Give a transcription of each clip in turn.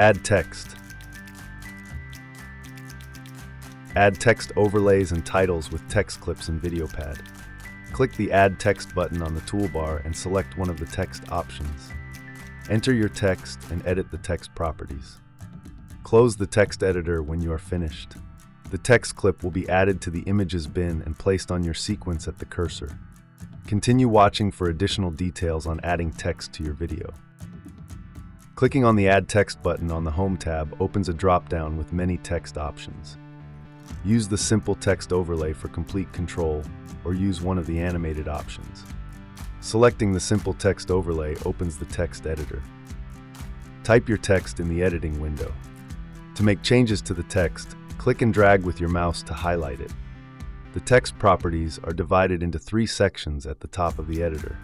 Add text. Add text overlays and titles with text clips in VideoPad. Click the Add Text button on the toolbar and select one of the text options. Enter your text and edit the text properties. Close the text editor when you are finished. The text clip will be added to the images bin and placed on your sequence at the cursor. Continue watching for additional details on adding text to your video. Clicking on the Add Text button on the Home tab opens a drop-down with many text options. Use the Simple Text Overlay for complete control, or use one of the animated options. Selecting the Simple Text Overlay opens the text editor. Type your text in the editing window. To make changes to the text, click and drag with your mouse to highlight it. The text properties are divided into three sections at the top of the editor.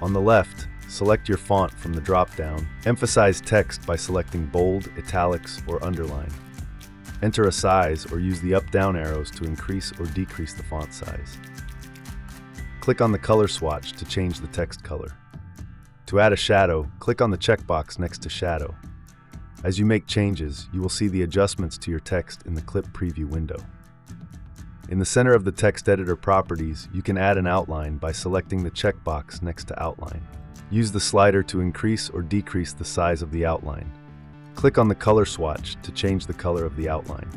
On the left, select your font from the drop-down. Emphasize text by selecting bold, italics, or underline. Enter a size or use the up-down arrows to increase or decrease the font size. Click on the color swatch to change the text color. To add a shadow, click on the checkbox next to Shadow. As you make changes, you will see the adjustments to your text in the Clip Preview window. In the center of the text editor properties, you can add an outline by selecting the checkbox next to Outline. Use the slider to increase or decrease the size of the outline. Click on the color swatch to change the color of the outline.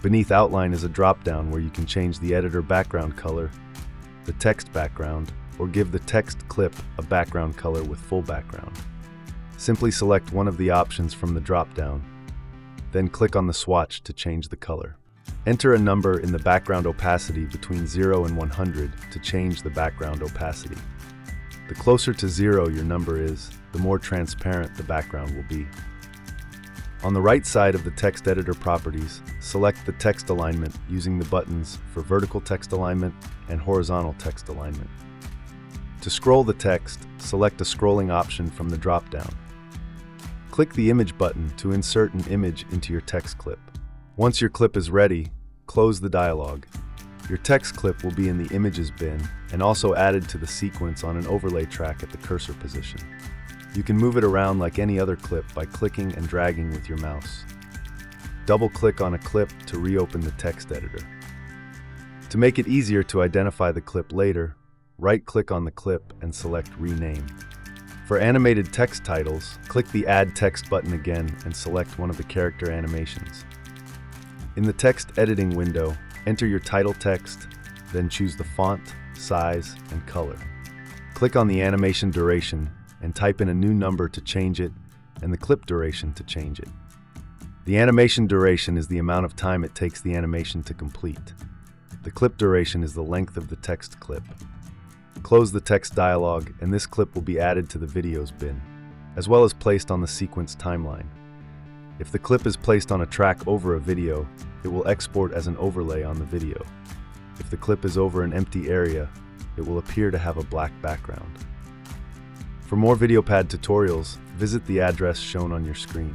Beneath Outline is a drop-down where you can change the editor background color, the text background, or give the text clip a background color with full background. Simply select one of the options from the drop-down, then click on the swatch to change the color. Enter a number in the background opacity between 0 and 100 to change the background opacity. The closer to 0 your number is, the more transparent the background will be. On the right side of the text editor properties, select the text alignment using the buttons for vertical text alignment and horizontal text alignment. To scroll the text, select a scrolling option from the drop-down. Click the Image button to insert an image into your text clip. Once your clip is ready, close the dialog. Your text clip will be in the Images bin and also added to the sequence on an overlay track at the cursor position. You can move it around like any other clip by clicking and dragging with your mouse. Double-click on a clip to reopen the text editor. To make it easier to identify the clip later, right-click on the clip and select Rename. For animated text titles, click the Add Text button again and select one of the character animations. In the text editing window, enter your title text, then choose the font, size, and color. Click on the animation duration and type in a new number to change it and the clip duration to change it. The animation duration is the amount of time it takes the animation to complete. The clip duration is the length of the text clip. Close the text dialog and this clip will be added to the videos bin, as well as placed on the sequence timeline. If the clip is placed on a track over a video, it will export as an overlay on the video. If the clip is over an empty area, it will appear to have a black background. For more VideoPad tutorials, visit the address shown on your screen.